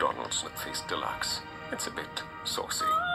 McDonald's McFeast Deluxe. It's a bit saucy.